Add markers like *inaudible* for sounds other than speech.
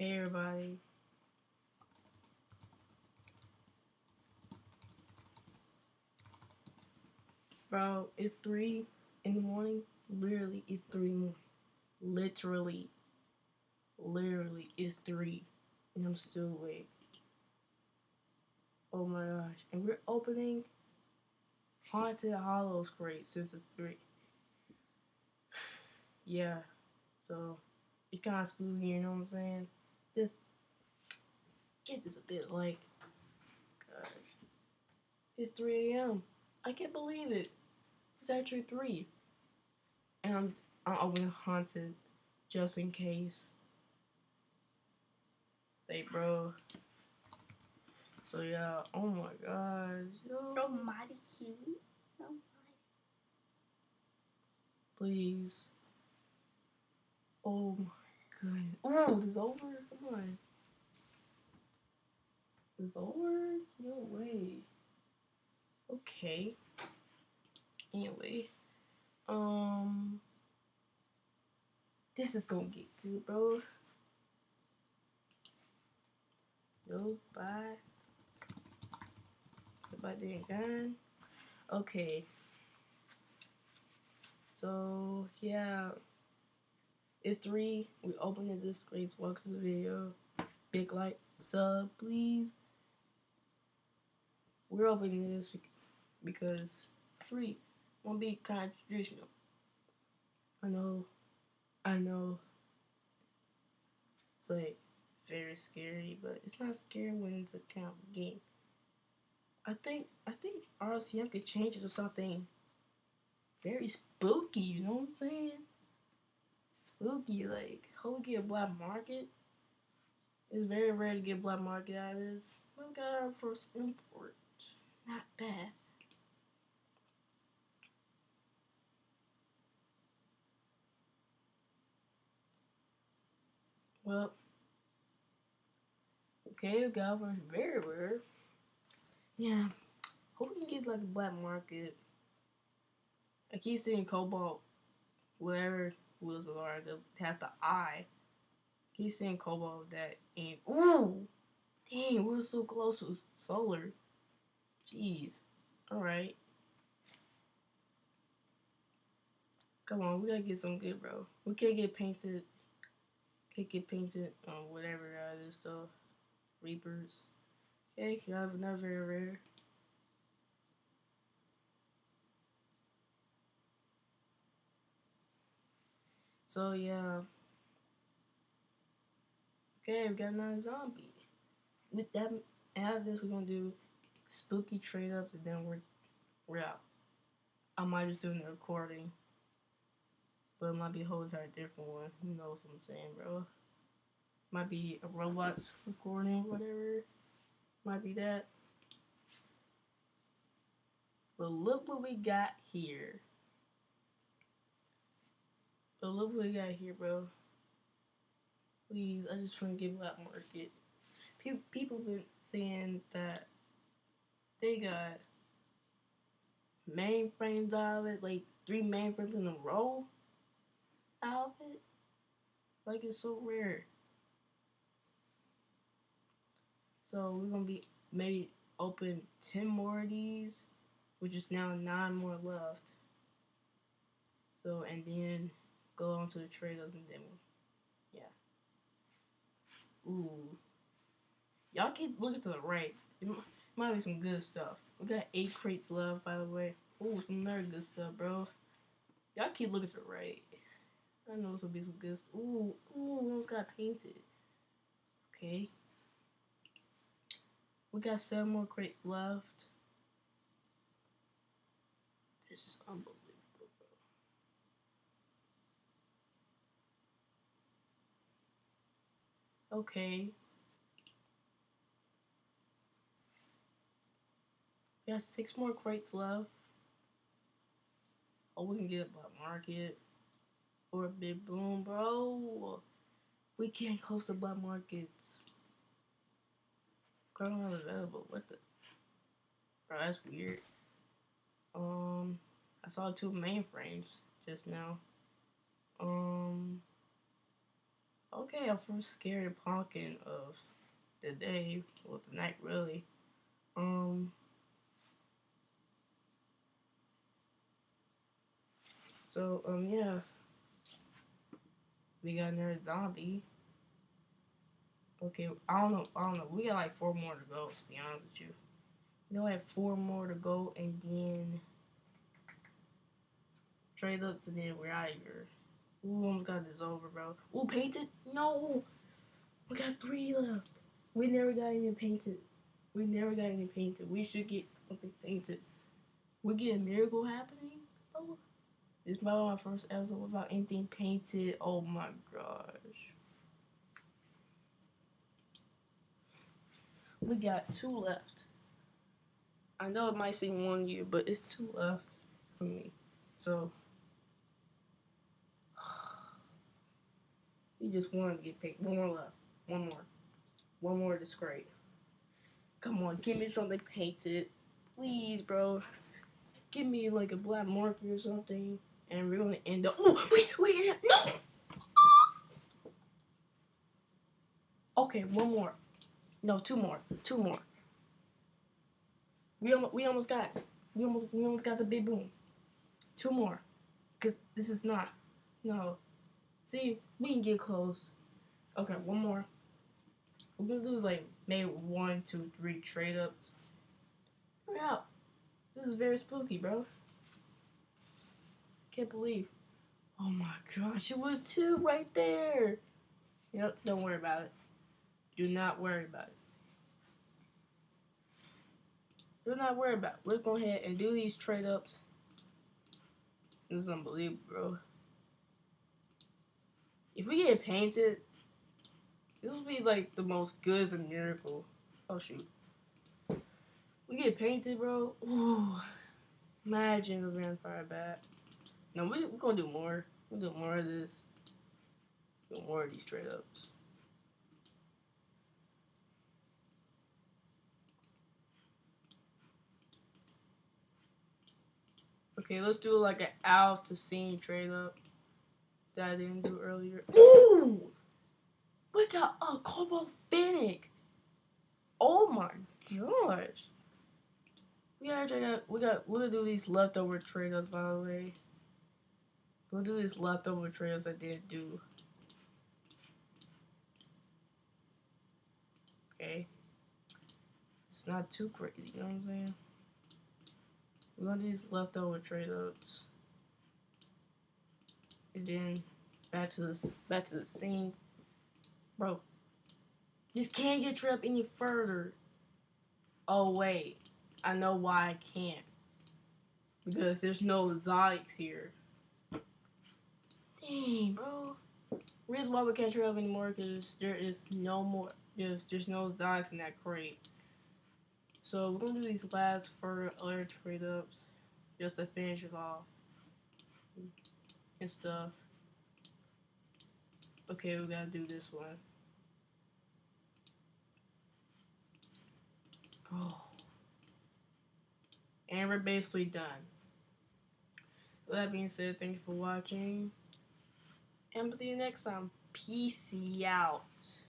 Hey everybody. Bro, it's three in the morning. Literally, it's three in the morning. Literally. Literally, it's three. And I'm still awake. Oh my gosh. And we're opening Haunted Hallows crate since it's three. *sighs* yeah. So it's kind of spooky, you know what I'm saying? This get this a bit like gosh. It's 3 a.m. I can't believe it. It's actually 3. And I'm I'm opening haunted just in case. They bro. So yeah, oh my gosh. Yo. Oh, mighty cute. Oh, mighty. Please. Oh my goodness. Oh, this over? Come on. It's over? No way. Okay. Anyway. Um This is gonna get good, bro. No, bye. About that done. Okay. So yeah. It's three. We opened it this great. Welcome to the video. Big like, sub, please. We're opening this bec- because three. won't be kind of traditional. I know. I know. It's like very scary, but it's not scary when it's a of game. I think I think RCM could change it to something very spooky. You know what I'm saying? Spooky, like how we get a black market. It's very rare to get black market out of this. We got our first import. Not bad. Well, okay, we got our first very rare. Yeah, hope we can get like a black market. I keep seeing Cobalt, whatever wheels are that has the eye. Keep seeing Cobalt that and ooh, dang, we were so close with solar. Jeez, all right. Come on, we gotta get some good, bro. We can't get painted. Can't get painted on whatever out of this stuff. Reapers. Okay, you have another rare. So yeah. Okay, we got another zombie. With that after this we're gonna do spooky trade ups and then we're we're out. I might just do a recording. But it might be a whole entire different one. Who knows what I'm saying, bro? Might be a robots recording, whatever. Might be that. But look what we got here. But look what we got here, bro. Please, I just want to give Black Market. Pe- people been saying that they got mainframes out of it, like three mainframes in a row out of it. Like it's so rare. So we're gonna be maybe open ten more of these, which is now nine more left. So and then go on to the trailers and then yeah. Ooh. Y'all keep looking to the right. It might be some good stuff. We got eight crates left, by the way. Ooh, some other good stuff, bro. Y'all keep looking to the right. I know this will be some good stuff. Ooh, ooh, almost got painted. Okay. We got seven more crates left. This is unbelievable, Okay. We got six more crates left. Oh, we can get a black market or a big boom, bro. We can't close the black markets. Currently not available. What the? Bro, that's weird. Um, I saw two mainframes just now. Um, Okay, our first scary pumpkin of the day, or the night, really. Um. So, um, yeah. We got another zombie. Okay, I don't know. I don't know. We got like four more to go. To be honest with you, we got have four more to go, and then trade up to then we're out of here. Ooh, almost got this over, bro. Ooh, painted? No, we got three left. We never got any painted. We never got any painted. We should get something painted. We get a miracle happening. Oh, this is probably my first episode without anything painted. Oh my gosh. We got two left. I know it might seem one year, but it's two left for me. So we just want to get picked. One more left. One more. One more that's great. Come on, give me something painted. Please, bro. Give me like a black marker or something. And we're gonna end up Oh wait, wait, no! Okay, one more. No, two more. Two more. We almost, we almost got it. We almost we almost got the big boom. Two more. Cause this is not. No. See, we can get close. Okay, one more. We're gonna do like maybe one, two, three trade ups. Hurry up. This is very spooky, bro. Can't believe. Oh my gosh, it was two right there. Yep, don't worry about it. Do not worry about it. Do not worry about it. Let's go ahead and do these trade ups. This is unbelievable, bro. If we get painted, this will be like the most good as a miracle. Oh shoot. We get painted, bro. Ooh. Imagine a vampire bat. No, we, we're gonna do more. We'll do more of this. Do more of these trade ups. Okay, let's do like an Alf to scene trade up that I didn't do earlier. Ooh! We got a Cobalt Fennec! Oh my gosh! We actually got, we got, we'll do these leftover ups by the way. We'll do these leftover ups I didn't do. Okay. It's not too crazy, you know what I'm saying? We're gonna do these leftover trade ups. And then back to this back to the scenes. Bro. This can't get up any further. Oh wait. I know why I can't. Because there's no exotics here. Dang, bro. Reason why we can't trade up anymore because there is no more there's there's no exotics in that crate. So we're gonna do these last for other trade ups just to finish it off and stuff. Okay, we gotta do this one. Oh. And we're basically done. With that being said, thank you for watching. And we'll see you next time. Peace out.